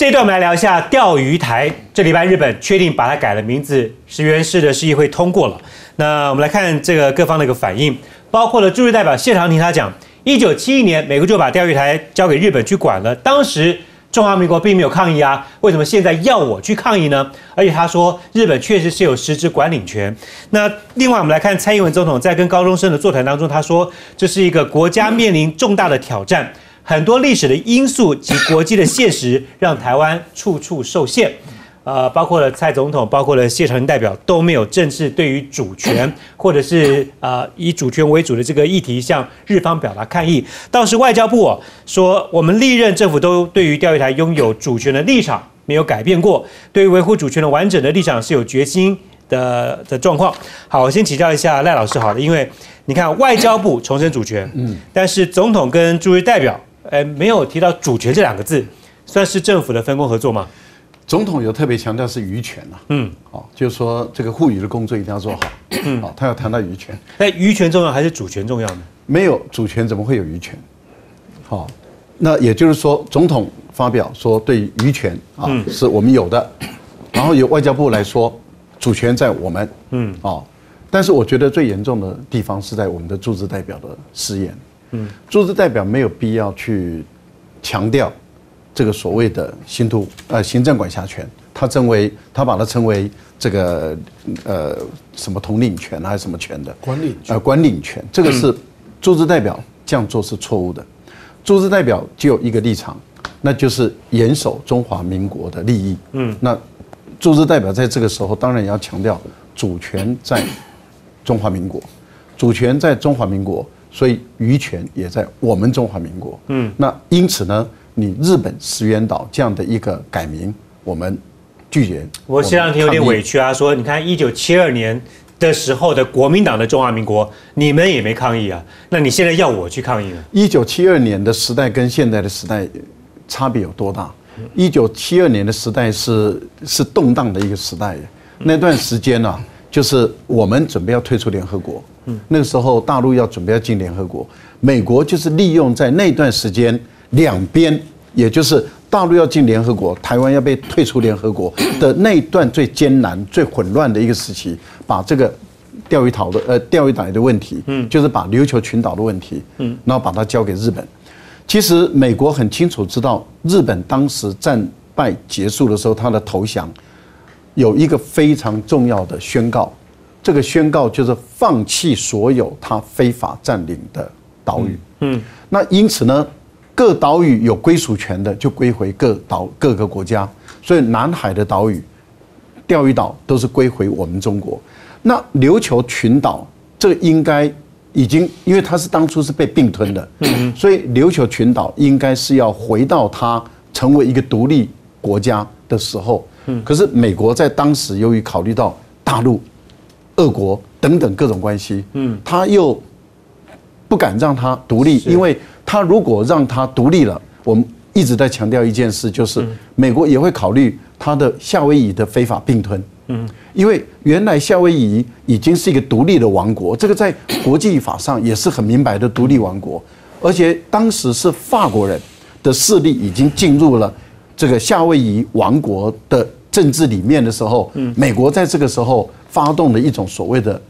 这段我们来聊一下钓鱼台。这礼拜日本确定把它改了名字，石原市的市议会通过了。那我们来看这个各方的一个反应，包括了驻日代表谢长廷，他讲，一九七一年美国就把钓鱼台交给日本去管了，当时中华民国并没有抗议啊，为什么现在要我去抗议呢？而且他说日本确实是有实质管理权。那另外我们来看蔡英文总统在跟高中生的座谈当中，他说这是一个国家面临重大的挑战。很多历史的因素及国际的现实，让台湾处处受限。呃，包括了蔡总统，包括了谢长廷代表，都没有正式对于主权 或者是呃以主权为主的这个议题向日方表达抗议。倒是外交部说，我们历任政府都对于钓鱼台拥有主权的立场没有改变过，对于维护主权的完整的立场是有决心的的状况。好，我先请教一下赖老师，好了，因为你看外交部重申主权，嗯，但是总统跟驻日代表。哎，没有提到主权这两个字，算是政府的分工合作吗？总统有特别强调是渔权呐，嗯，哦，就是说这个护渔的工作一定要做好，嗯，好，他要谈到渔权。那渔权重要还是主权重要呢？没有主权怎么会有渔权？好，那也就是说，总统发表说对渔权啊是我们有的，然后由外交部来说主权在我们，嗯，哦，但是我觉得最严重的地方是在我们的驻日代表的失言。嗯，驻日代表没有必要去强调这个所谓的新都呃行政管辖权，他称为他把它称为这个呃什么统领权还是什么权的管理呃管理权，这个是驻日代表这样做是错误的。驻日代表只有一个立场，那就是严守中华民国的利益。嗯，那驻日代表在这个时候当然要强调主权在中华民国，主权在中华民国。所以渔权也在我们中华民国。嗯，那因此呢，你日本石垣岛这样的一个改名，我们拒绝。我前两天有点委屈啊，说你看一九七二年的时候的国民党的中华民国，你们也没抗议啊，那你现在要我去抗议呢？一九七二年的时代跟现在的时代差别有多大？一九七二年的时代是是动荡的一个时代，那段时间呢？就是我们准备要退出联合国，嗯，那个时候大陆要准备要进联合国，美国就是利用在那段时间两边，也就是大陆要进联合国，台湾要被退出联合国的那一段最艰难、最混乱的一个时期，把这个钓鱼岛的呃钓鱼岛的问题，嗯，就是把琉球群岛的问题，嗯，然后把它交给日本。其实美国很清楚知道，日本当时战败结束的时候，他的投降。有一个非常重要的宣告，这个宣告就是放弃所有他非法占领的岛屿。嗯，那因此呢，各岛屿有归属权的就归回各岛各个国家，所以南海的岛屿、钓鱼岛都是归回我们中国。那琉球群岛这应该已经，因为它是当初是被并吞的，嗯，所以琉球群岛应该是要回到它成为一个独立国家的时候。可是美国在当时由于考虑到大陆、俄国等等各种关系，嗯，他又不敢让他独立，因为他如果让他独立了，我们一直在强调一件事，就是美国也会考虑他的夏威夷的非法并吞，嗯，因为原来夏威夷已经是一个独立的王国，这个在国际法上也是很明白的独立王国，而且当时是法国人的势力已经进入了。这个夏威夷王国的政治里面的时候，美国在这个时候发动了一种所谓的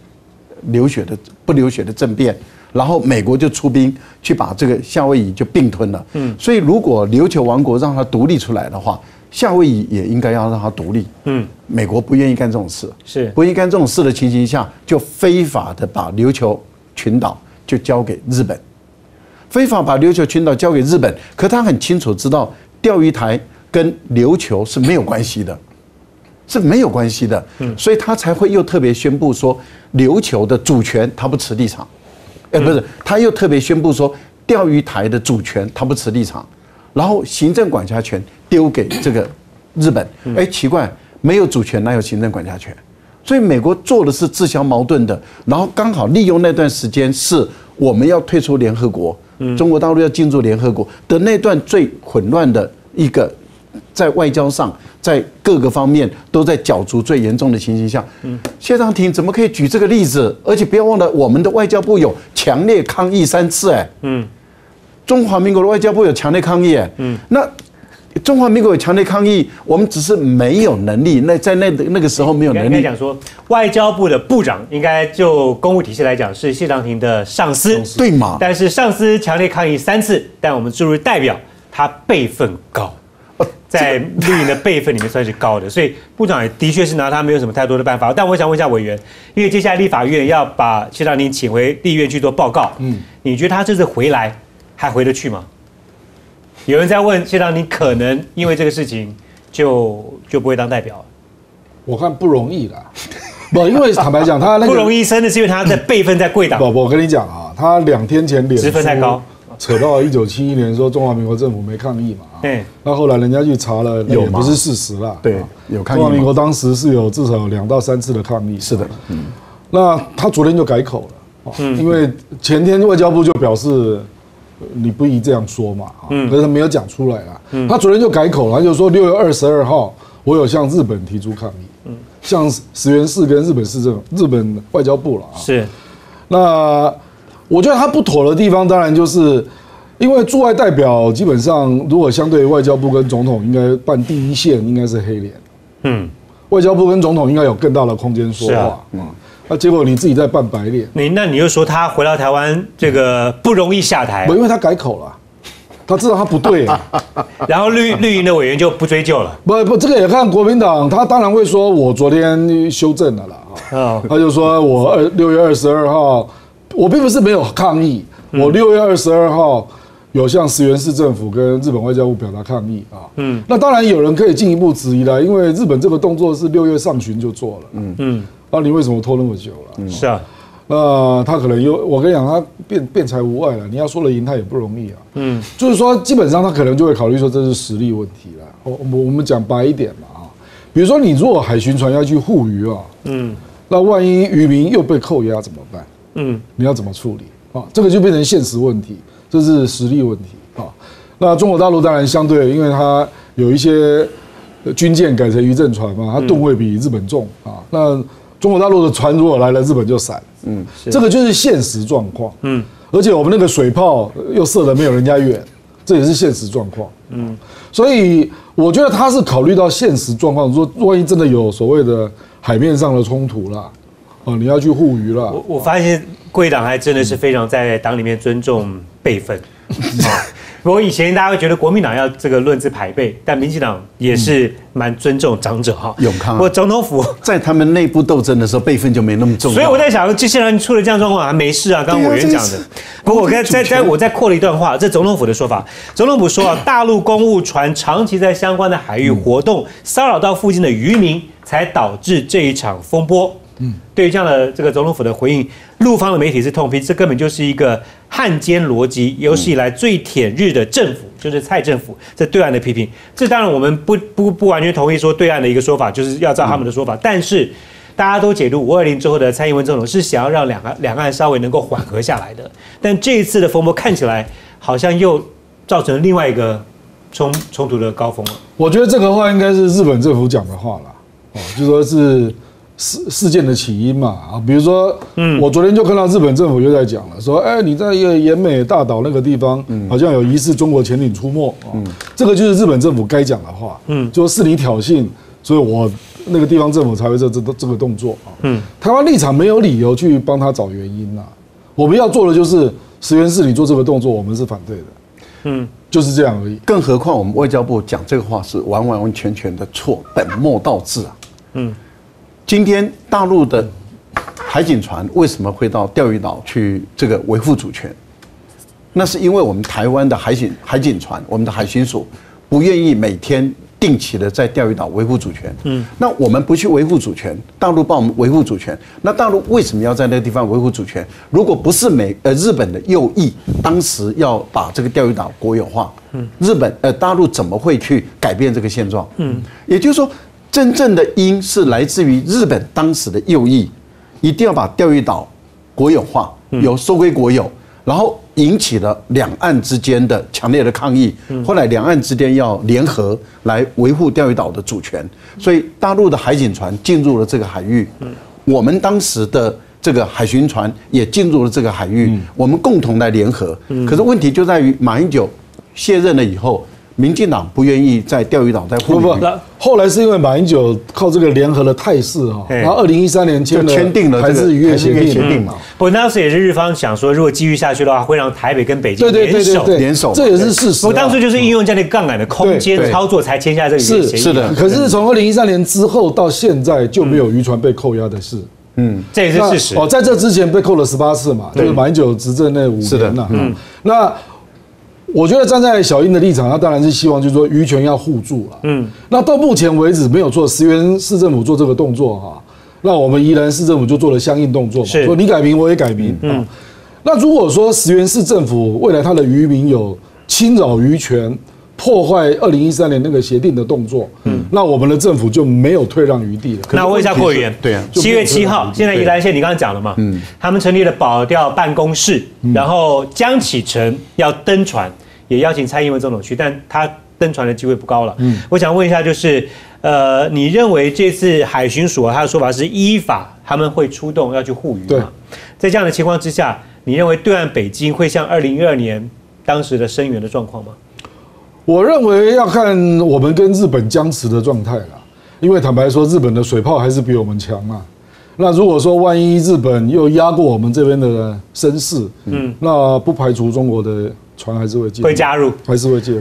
流血的不流血的政变，然后美国就出兵去把这个夏威夷就并吞了。嗯，所以如果琉球王国让它独立出来的话，夏威夷也应该要让它独立。嗯，美国不愿意干这种事，是不愿意干这种事的情形下，就非法的把琉球群岛就交给日本，非法把琉球群岛交给日本，可他很清楚知道钓鱼台。跟琉球是没有关系的，是没有关系的，所以他才会又特别宣布说琉球的主权他不持立场，哎，不是，他又特别宣布说钓鱼台的主权他不持立场，然后行政管辖权丢给这个日本，哎，奇怪，没有主权哪有行政管辖权？所以美国做的是自相矛盾的，然后刚好利用那段时间是我们要退出联合国，中国大陆要进入联合国的那段最混乱的一个。在外交上，在各个方面都在角逐最严重的情形下，谢长廷怎么可以举这个例子？而且不要忘了，我们的外交部有强烈抗议三次，哎，嗯，中华民国的外交部有强烈抗议，哎，嗯，那中华民国有强烈抗议，我们只是没有能力。那在那那个时候没有能力，应该讲说，外交部的部长应该就公务体系来讲是谢长廷的上司，对嘛？但是上司强烈抗议三次，但我们驻日代表他辈分高，在绿营的辈分里面算是高的，所以部长也的确是拿他没有什么太多的办法。但我想问一下委员，因为接下来立法院要把谢长廷请回立院去做报告，嗯，你觉得他这次回来还回得去吗？有人在问谢长廷，可能因为这个事情就就不会当代表了。我看不容易啦。不，因为坦白讲，他那个 不容易真的是因为他的辈分在贵党，不不，我跟你讲啊，他两天前脸职分太高，扯到一九七一年说中华民国政府没抗议嘛，啊。对，那后来人家去查了，有不是事实啦，对啊有抗议中华民国当时是有至少有两到三次的抗议，是的，嗯，那他昨天就改口了，嗯。因为前天外交部就表示呃你不宜这样说嘛，嗯，可是他没有讲出来啦。他昨天就改口了，他就说六月二十二号我有向日本提出抗议，嗯。向石原市跟日本市政日本外交部了啊。是。那我觉得他不妥的地方，当然就是因为驻外代表基本上如果相对于外交部跟总统，应该办第一线应该是黑脸。嗯，外交部跟总统应该有更大的空间说话，嗯，那结果你自己在扮白脸，你那你又说他回到台湾这个不容易下台。不，，因为他改口了，他知道他不对。啊，然后绿绿营的委员就不追究了。不不，这个也看国民党，他当然会说我昨天修正了啦，啊，哦，他就说我二六月二十二号，我并不是没有抗议，我六月二十二号有向石原市政府跟日本外交部表达抗议啊。嗯，那当然有人可以进一步质疑了，因为日本这个动作是六月上旬就做了，嗯嗯，那你为什么拖那么久了？是啊，那他可能又，我跟你讲，他辩辩才无碍了。你要说了赢他也不容易啊。嗯，就是说，基本上他可能就会考虑说这是实力问题了。我我我们讲白一点嘛啊，比如说你如果海巡船要去护渔啊，嗯那万一渔民又被扣押怎么办？嗯，你要怎么处理啊？这个就变成现实问题，这是实力问题啊。那中国大陆当然相对，因为它有一些呃军舰改成渔政船嘛，它吨位比日本重啊。那中国大陆的船如果来了，日本就散。嗯，这个就是现实状况。嗯，而且我们那个水炮又射的没有人家远，这也是现实状况。嗯，所以我觉得他是考虑到现实状况，说万一真的有所谓的海面上的冲突啦，哦，你要去护渔了，我我发现贵党还真的是非常在党里面尊重辈分。啊，我以前大家会觉得国民党要这个论资排辈，但民进党也是蛮尊重长者哈。永康啊我总统府。在他们内部斗争的时候，辈分就没那么重要。所以我在想，就现在出了这样状况还没事啊。刚刚委员讲的不过我再主权再再我再扩了一段话，这总统府的说法，总统府说啊，大陆公务船长期在相关的海域活动，骚扰到附近的渔民，才导致这一场风波。嗯，对于这样的这个总统府的回应，陆方的媒体是痛批，这根本就是一个汉奸逻辑，有史以来最舔日的政府，就是蔡政府在对岸的批评。这当然我们不不不完全同意说对岸的一个说法，就是要照他们的说法，但是。大家都解读五二零之后的蔡英文总统是想要让两岸两岸稍微能够缓和下来的，但这一次的风波看起来好像又造成另外一个冲冲突的高峰了。我觉得这个话应该是日本政府讲的话啦，哦，就说是事事件的起因嘛啊，比如说，嗯，我昨天就看到日本政府又在讲了，说，哎，你在一个岩美大岛那个地方，好像有疑似中国潜艇出没，嗯，这个就是日本政府该讲的话，嗯，就是你挑衅，所以我那个地方政府才会这这这个动作啊，嗯，台湾立场没有理由去帮他找原因呐，我们要做的就是石原市你做这个动作，我们是反对的，嗯，就是这样而已。更何况我们外交部讲这个话是完完全全的错，本末倒置啊。嗯，今天大陆的海警船为什么会到钓鱼岛去这个维护主权？那是因为我们台湾的海警海警船，我们的海巡署不愿意每天定期的在钓鱼岛维护主权。嗯，那我们不去维护主权，大陆帮我们维护主权，那大陆为什么要在那个地方维护主权？如果不是美呃日本的右翼，当时要把这个钓鱼岛国有化，嗯，日本呃大陆怎么会去改变这个现状？嗯，也就是说，真正的因是来自于日本当时的右翼，一定要把钓鱼岛国有化，有收归国有。然后引起了两岸之间的强烈的抗议。后来两岸之间要联合来维护钓鱼岛的主权，所以大陆的海警船进入了这个海域，我们当时的这个海巡船也进入了这个海域，我们共同来联合。可是问题就在于马英九卸任了以后，民进党不愿意在钓鱼岛再不不护渔，，后来是因为马英九靠这个联合的态势哈，然后二零一三年签签订了这个台日渔业协定嘛。不过当时也是日方想说，如果继续下去的话，会让台北跟北京对对联手。对对对，联手嘛这也是事实啊。不过当初就是应用这样的杠杆的空间对对操作，才签下这个是协议。是的可是从二零一三年之后到现在就没有渔船被扣押的事。嗯，这也是事实。哦，在这之前被扣了十八次嘛，就是马英九执政那五年了。嗯，那我觉得站在小英的立场，他当然是希望就是说渔权要互助了。嗯，那到目前为止没有做石原市政府做这个动作哈，那我们宜兰市政府就做了相应动作嘛，是说你改名我也改名。嗯，那如果说石原市政府未来它的渔民有侵扰渔权。破坏二零一三年那个协定的动作，嗯，那我们的政府就没有退让余地了。那问一下郭委员，对啊七月七号，现在宜兰县你刚刚讲了嘛，嗯，他们成立了保钓办公室，然后江启臣要登船，也邀请蔡英文总统去，但他登船的机会不高了。嗯，我想问一下，就是呃，你认为这次海巡署啊，他的说法是依法他们会出动要去护渔对嘛？在这样的情况之下，你认为对岸北京会像二零一二年当时的声援的状况吗？我认为要看我们跟日本僵持的状态啦，因为坦白说，日本的水炮还是比我们强嘛。那如果说万一日本又压过我们这边的声势，嗯，那不排除中国的船还是会进，会加入？还是会介入。